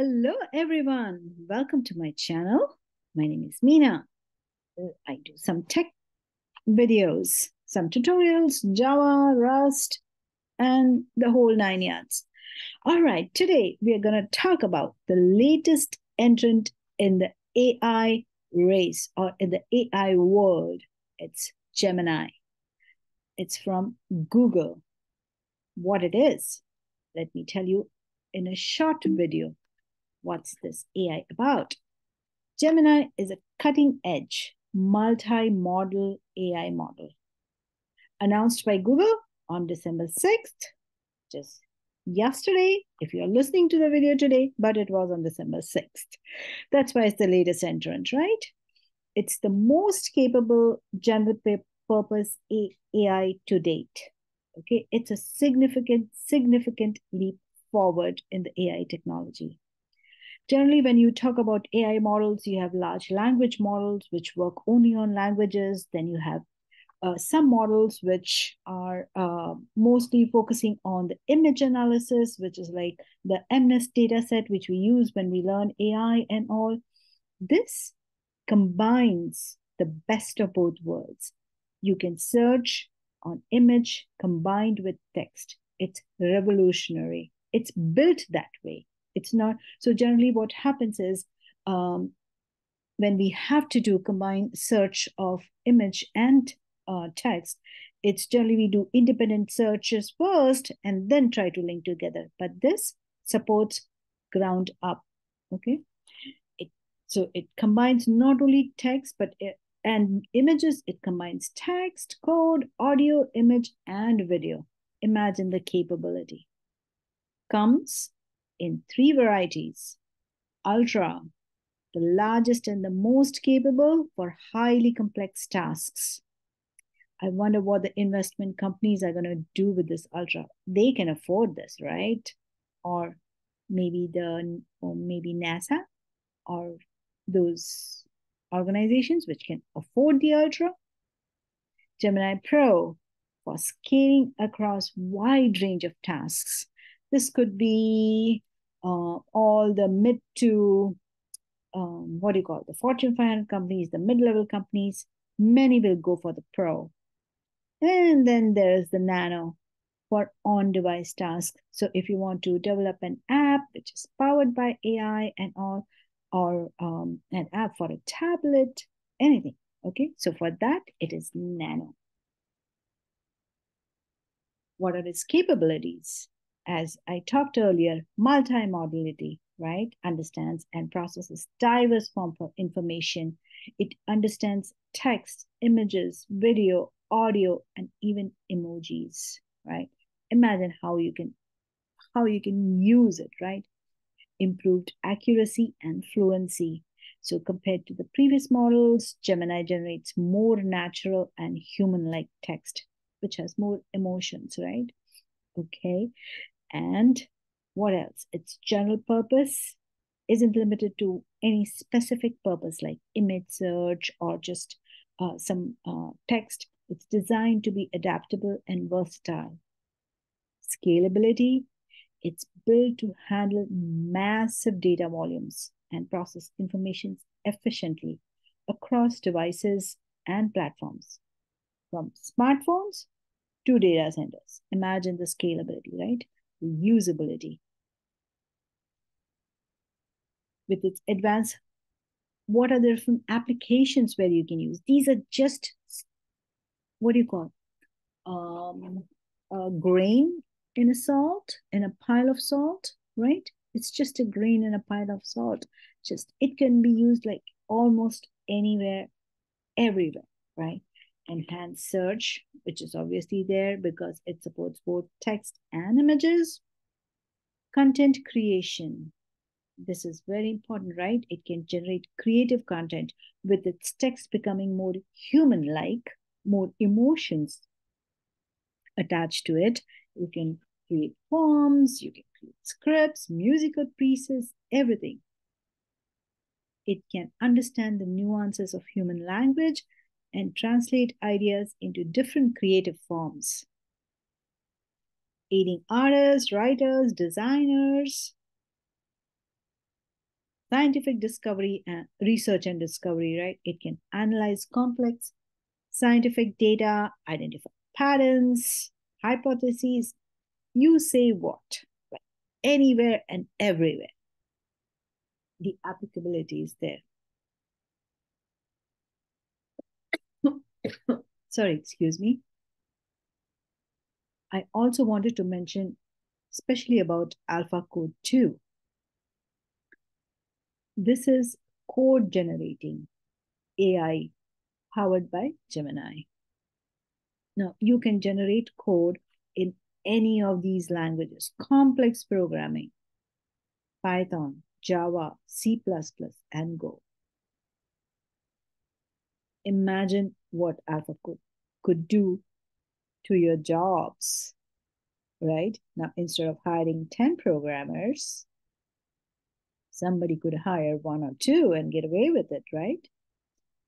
Hello, everyone. Welcome to my channel. My name is Meena. I do some tech videos, some tutorials, Java, Rust, and the whole nine yards. All right, today we are going to talk about the latest entrant in the AI race or in the AI world. It's Gemini. It's from Google. What it is, let me tell you in a short video what's this AI about. Gemini is a cutting edge multimodal AI model announced by Google on December 6th, just yesterday, if you're listening to the video today, but it was on December 6th. That's why it's the latest entrant, right? It's the most capable general purpose AI to date. Okay, it's a significant, significant leap forward in the AI technology. Generally, when you talk about AI models, you have large language models which work only on languages. Then you have uh, some models which are uh, mostly focusing on the image analysis, which is like the MNIST data set, which we use when we learn AI and all. This combines the best of both worlds. You can search on image combined with text. It's revolutionary. It's built that way. It's not so. Generally, what happens is um, when we have to do combined search of image and uh, text, it's generally we do independent searches first and then try to link together. But this supports ground up. Okay, it so it combines not only text but it, and images. It combines text, code, audio, image, and video. Imagine the capability. Comes in three varieties. Ultra, the largest and the most capable for highly complex tasks. I wonder what the investment companies are going to do with this Ultra. They can afford this, right? Or maybe the or maybe NASA or those organizations which can afford the Ultra. Gemini Pro for scaling across wide range of tasks. This could be uh, all the mid to um, what do you call it? the Fortune 500 companies, the mid-level companies, many will go for the Pro. And then there's the Nano for on-device tasks. So if you want to develop an app which is powered by AI and all, or um, an app for a tablet, anything. Okay, so for that, it is Nano. What are its capabilities? As I talked earlier, multimodality, right, understands and processes diverse forms of information. It understands text, images, video, audio, and even emojis, right? Imagine how you can how you can use it, right? Improved accuracy and fluency. So compared to the previous models, Gemini generates more natural and human-like text, which has more emotions, right? Okay. And what else? Its general purpose isn't limited to any specific purpose like image search or just uh, some uh, text. It's designed to be adaptable and versatile. Scalability, it's built to handle massive data volumes and process information efficiently across devices and platforms, from smartphones to data centers. Imagine the scalability, right? Usability. With its advanced, what are the different applications where you can use? These are just, what do you call um, a grain in a salt, in a pile of salt, right? It's just a grain in a pile of salt. Just, it can be used like almost anywhere, everywhere, right? Enhanced search, which is obviously there because it supports both text and images. Content creation. This is very important, right? It can generate creative content with its text becoming more human-like, more emotions attached to it. You can create forms, you can create scripts, musical pieces, everything. It can understand the nuances of human language and translate ideas into different creative forms, aiding artists, writers, designers. scientific discovery and research and discovery, right? It can analyze complex scientific data, identify patterns, hypotheses. You say what? Like anywhere and everywhere. The applicability is there. Sorry, excuse me. I also wanted to mention, especially about AlphaCode 2. This is code generating AI powered by Gemini. Now, you can generate code in any of these languages, complex programming, Python, Java, C++, and Go. Imagine what AlphaCode could do to your jobs, right? Now, instead of hiring 10 programmers, somebody could hire one or two and get away with it, right?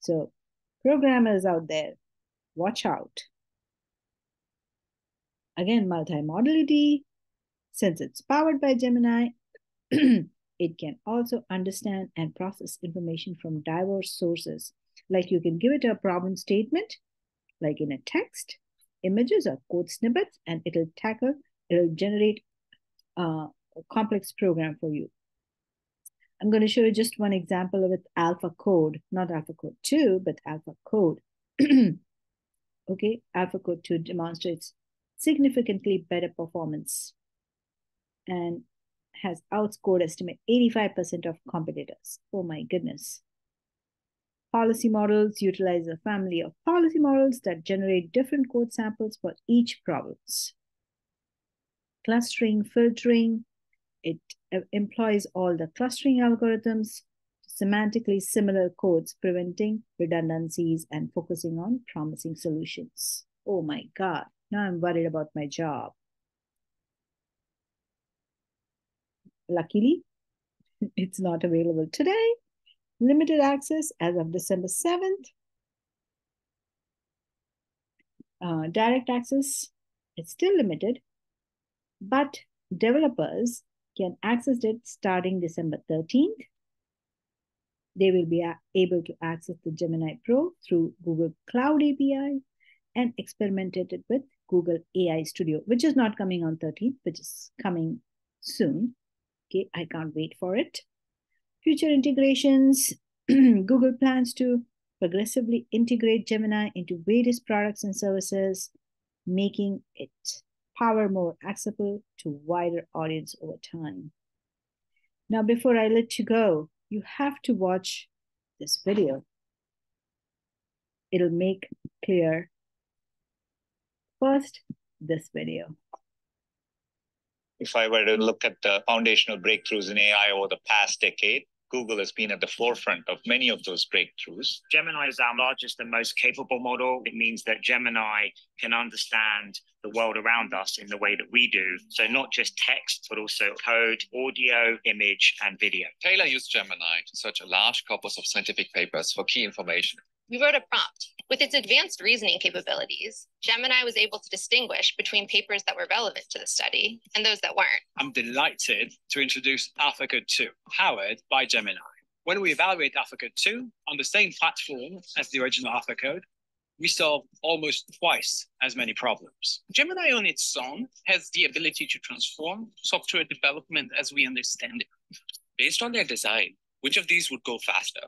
So, programmers out there, watch out. Again, multimodality, since it's powered by Gemini, it can also understand and process information from diverse sources. Like you can give it a problem statement, like in a text, images or code snippets, and it'll tackle, it'll generate uh, a complex program for you. I'm going to show you just one example with AlphaCode, not AlphaCode 2, but alpha code. okay, AlphaCode 2 demonstrates significantly better performance and has outscored estimate 85% of competitors. Oh my goodness. Policy models utilize a family of policy models that generate different code samples for each province. Clustering, filtering, it uh, employs all the clustering algorithms, semantically similar codes, preventing redundancies and focusing on promising solutions. Oh my God, now I'm worried about my job. Luckily, it's not available today. Limited access as of December 7th. Uh, direct access, it's still limited, but developers can access it starting December 13th. They will be able to access the Gemini Pro through Google Cloud API and experimented it with Google AI Studio, which is not coming on 13th, which is coming soon. Okay, I can't wait for it. Future integrations, Google plans to progressively integrate Gemini into various products and services, making it power more accessible to wider audience over time. Now, before I let you go, you have to watch this video. It'll make clear first this video. If I were to look at the foundational breakthroughs in AI over the past decade, Google has been at the forefront of many of those breakthroughs. Gemini is our largest and most capable model. It means that Gemini can understand the world around us in the way that we do. So, not just text, but also code, audio, image, and video. Taylor used Gemini to search a large corpus of scientific papers for key information. We wrote a prompt. With its advanced reasoning capabilities, Gemini was able to distinguish between papers that were relevant to the study and those that weren't. I'm delighted to introduce AlphaCode 2, powered by Gemini. When we evaluate AlphaCode 2 on the same platform as the original AlphaCode, we solve almost twice as many problems. Gemini on its own has the ability to transform software development as we understand it. Based on their design, which of these would go faster?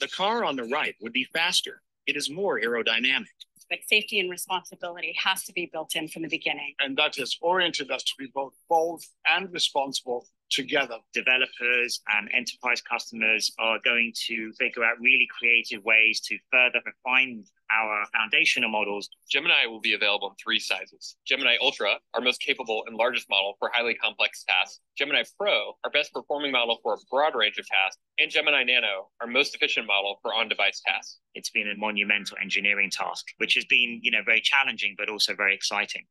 The car on the right would be faster. It is more aerodynamic. But safety and responsibility has to be built in from the beginning. And that has oriented us to be both bold and responsible together. Developers and enterprise customers are going to figure out really creative ways to further refine our foundational models. Gemini will be available in three sizes. Gemini Ultra, our most capable and largest model for highly complex tasks. Gemini Pro, our best performing model for a broad range of tasks. And Gemini Nano, our most efficient model for on-device tasks. It's been a monumental engineering task, which has been, you know, very challenging, but also very exciting.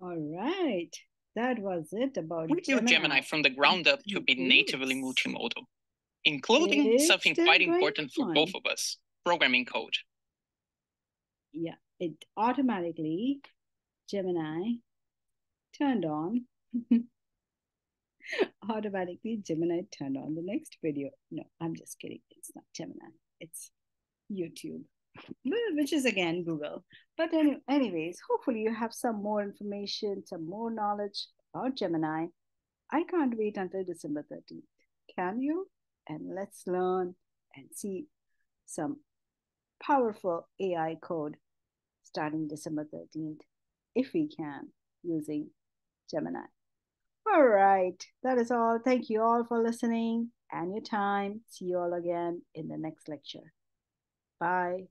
All right. That was it about We built Gemini. Gemini from the ground up to be natively multimodal, including It's something quite important for both of us programming code. Yeah, it automatically, Gemini turned on. automatically Gemini turned on the next video. No, I'm just kidding. It's not Gemini. It's YouTube, Mm, which is again Google. But any, anyways, hopefully you have some more information, some more knowledge about Gemini. I can't wait until December 13th. Can you? And let's learn and see some powerful AI code starting December 13th, if we can, using Gemini. All right, that is all. Thank you all for listening and your time. See you all again in the next lecture. Bye.